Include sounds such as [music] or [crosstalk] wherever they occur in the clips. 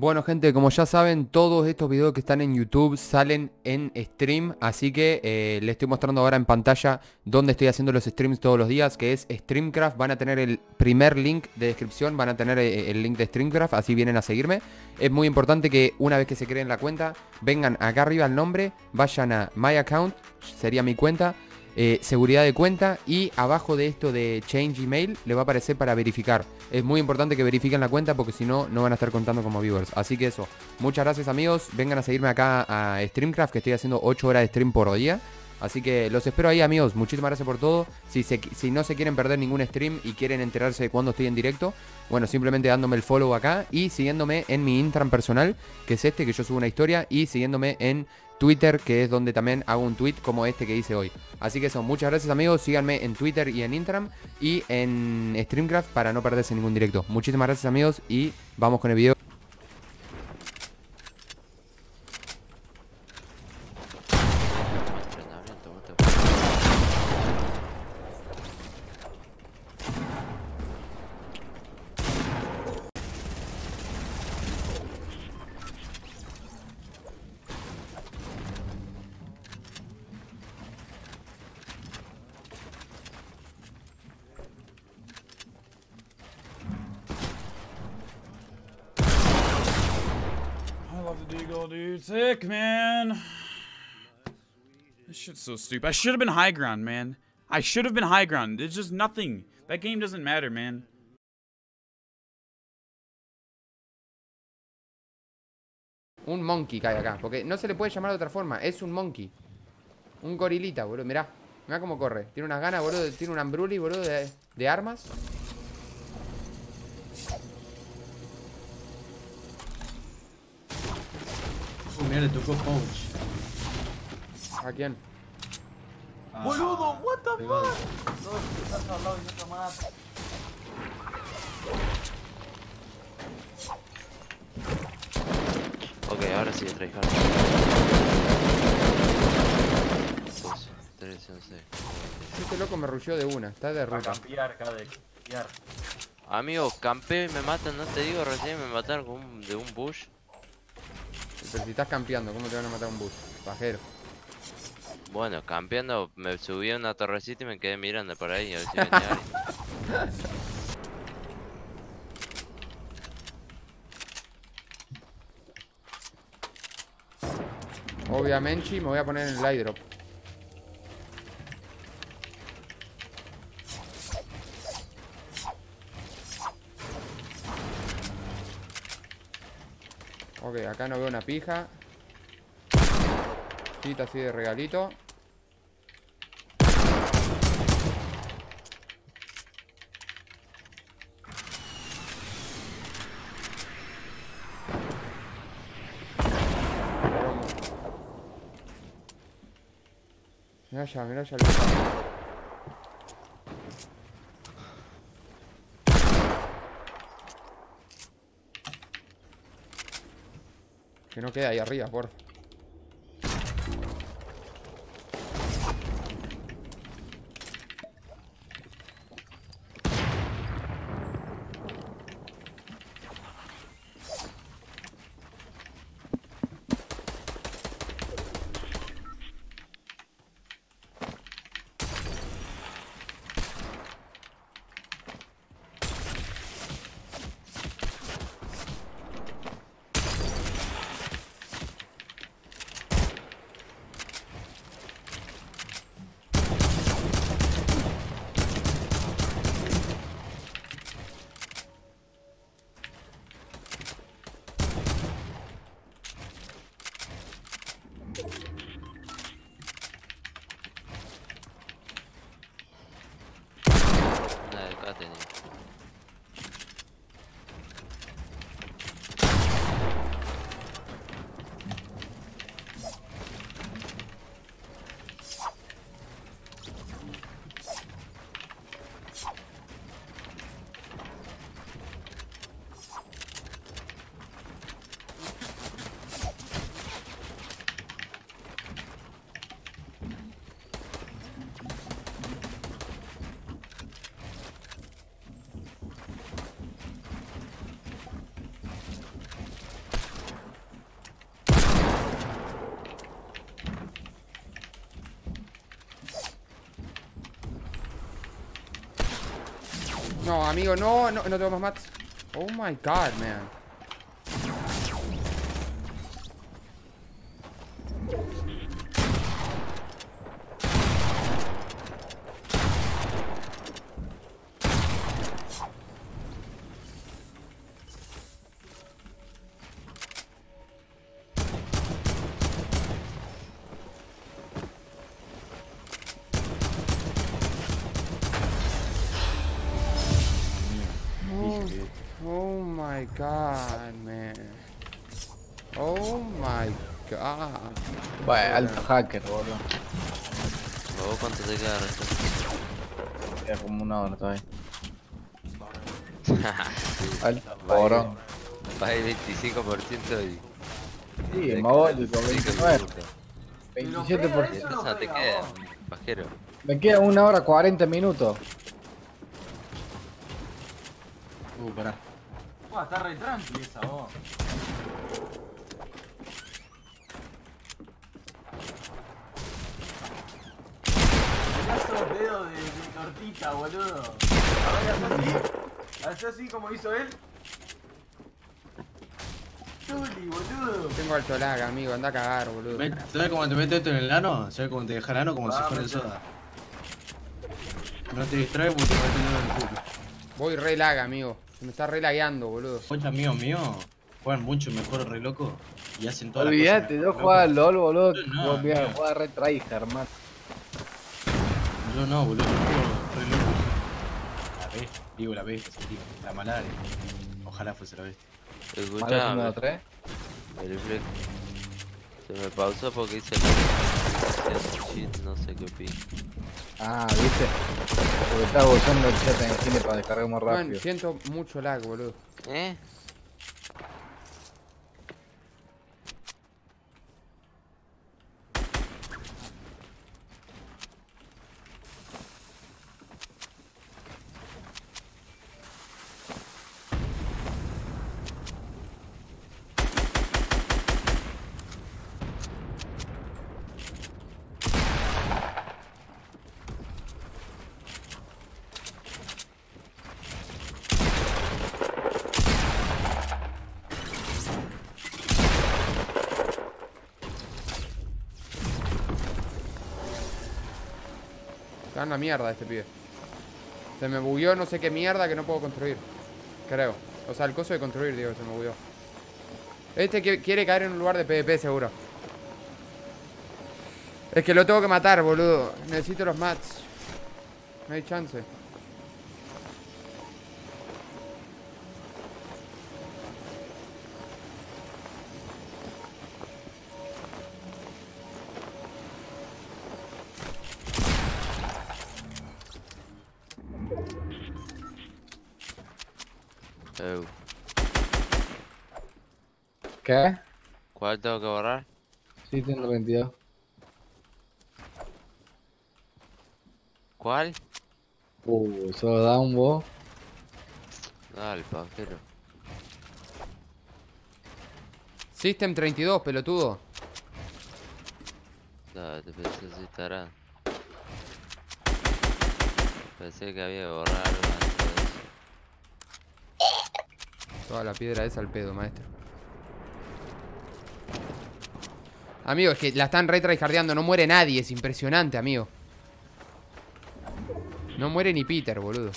Bueno gente, como ya saben, todos estos videos que están en YouTube salen en stream, así que eh, les estoy mostrando ahora en pantalla donde estoy haciendo los streams todos los días, que es Streamcraft, van a tener el primer link de descripción, van a tener eh, el link de Streamcraft, así vienen a seguirme. Es muy importante que una vez que se creen la cuenta, vengan acá arriba al nombre, vayan a My Account, sería mi cuenta, eh, seguridad de cuenta y abajo de esto de Change Email le va a aparecer para verificar. Es muy importante que verifiquen la cuenta porque si no, no van a estar contando como viewers. Así que eso, muchas gracias amigos, vengan a seguirme acá a Streamcraft que estoy haciendo 8 horas de stream por día. Así que los espero ahí amigos, muchísimas gracias por todo. Si, si no se quieren perder ningún stream y quieren enterarse de cuando estoy en directo, bueno, simplemente dándome el follow acá y siguiéndome en mi Intran personal, que es este, que yo subo una historia, y siguiéndome en Twitter, que es donde también hago un tweet como este que hice hoy. Así que eso, muchas gracias amigos, síganme en Twitter y en Instagram y en Streamcraft para no perderse ningún directo. Muchísimas gracias amigos y vamos con el video. Dude. Sick, man. This shit's so stupid. I should have been high ground, man. I should have been high ground. It's just nothing. That game doesn't matter, man. Un monkey cae acá, porque no se le puede llamar de otra forma, es un monkey. Un gorilita, boludo, mirá. Mirá cómo corre. Tiene unas ganas, boludo, tiene un ambruli, boludo, de, de armas. Mira, le tocó punch. ¿A quién? Ah, Boludo, what the fuck? No, estás al lado y no te mata. Ok, ahora sí, trae hard. 2, 3, 11. Este loco me rusheó de una, está de ruta. campear, de campear. Amigo, campé y me matan, no te digo, recién me mataron de un bush. Pero si estás campeando, ¿cómo te van a matar un bus? Pajero. Bueno, campeando, me subí a una torrecita y me quedé mirando por ahí a ver si venía. [laughs] Obviamente me voy a poner en el airdrop. Ok, acá no veo una pija. Quita así de regalito. Mira ya, mira ya. Que no quede ahí arriba, por 哎不要点进去 No, amigo, no, no, no tengo más mats. Oh my god, man. Bueno, alto hacker, boludo. ¿A vos cuánto te queda resto? Queda como una hora todavía. Alto. Vas el 25% y... Sí, cinco 29. minutos. 27%. Y entonces te queda, bajero. Me queda una hora 40 minutos. Uh, pará. Buah, está re tranqui esa vos. Esos dedos de, de tortita, boludo. A ver, haz así. Haz así como hizo él. Tuli, boludo. Tengo alto lag, amigo, anda a cagar, boludo. ¿Sabes cómo te metes esto en el ano? ¿Sabes cómo te deja el ano? Como si Ah, fuera el meto. soda. No te distraes porque te metes en el culo. Voy re lag, amigo. Se me está re lagueando, boludo. Muchos amigos míos juegan mucho mejor re loco y hacen todas las Olvídate, cosas. yo re jugaba. LOL, boludo. No, no. jugaba re tryhard, hermano. Yo no, boludo, yo re loco. La bestia, digo la digo, la malaria. Ojalá fuese la número 3. el flex. Se me pausó porque hice. Shit, no sé qué opino. Ah, viste. Porque estaba usando el chat en el cine para descargar más Man, rápido. siento mucho lag, boludo. ¿Eh? Está la mierda este pibe. Se me bugueó no sé qué mierda que no puedo construir. Creo. O sea, el coso de construir, digo, se me bugueó. Este qui- quiere caer en un lugar de PvP seguro. Es que lo tengo que matar, boludo. Necesito los mats. No hay chance. ¿Qué? ¿Cuál tengo que borrar? Sí, tengo el 22. ¿Cuál? Uh, solo da un vos. Dale, pajero. System 32, pelotudo. Dale, te pensé si estará. Pensé que había que borrar algo antes de eso. Toda la piedra esa al pedo, maestro. Amigo, es que la están re tryhardeando, no muere nadie, es impresionante, amigo. No muere ni Peter, boludo.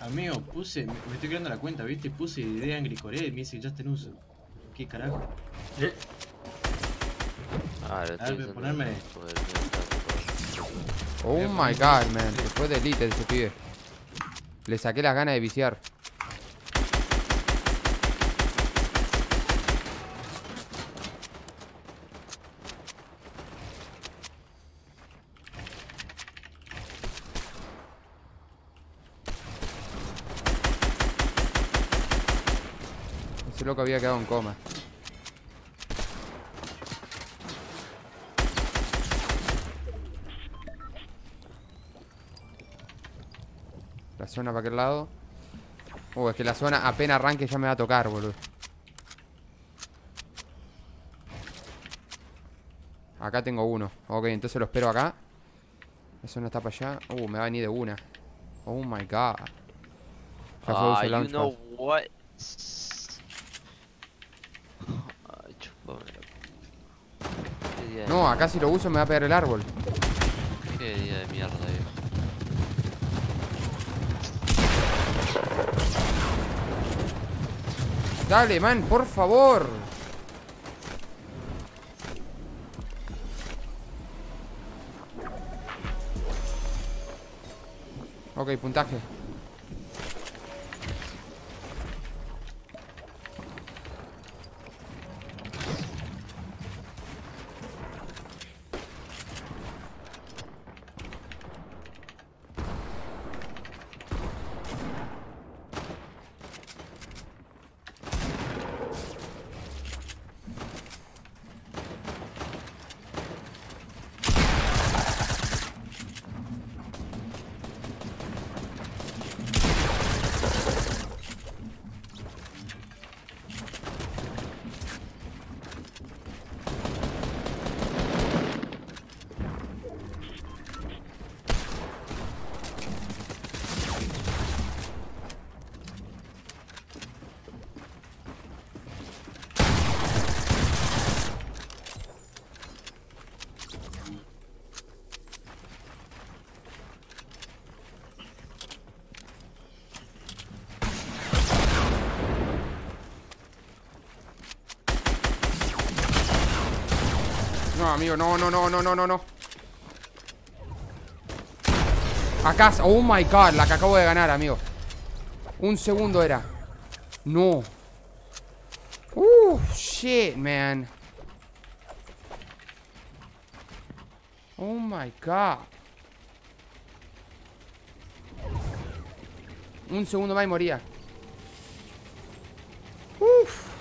Amigo, puse, me, estoy creando la cuenta, ¿viste? Puse idea Angry Corea y me dice Just Uso. ¿Qué carajo? Ah, A ver, ponerme- Oh my god, man. Se fue de elite ese pibe. Le saqué las ganas de viciar. Ese loco había quedado en coma. Zona para aquel lado. Uh, es que la zona apenas arranque ya me va a tocar, boludo. Acá tengo uno. Ok, entonces lo espero acá. Eso no está para allá. Uh, me va a venir de una. Oh my god. Ya fue Ah, uso you know what? No, acá si lo uso me va a pegar el árbol. Qué día de mierda, viejo. Dale, man, por favor. Ok, puntaje. No, amigo, no, no, no, no, no, no, no. Acá, oh my god, la que acabo de ganar, amigo. Un segundo era. No. Uh, shit, man. Oh my god. Un segundo más y moría. Uf.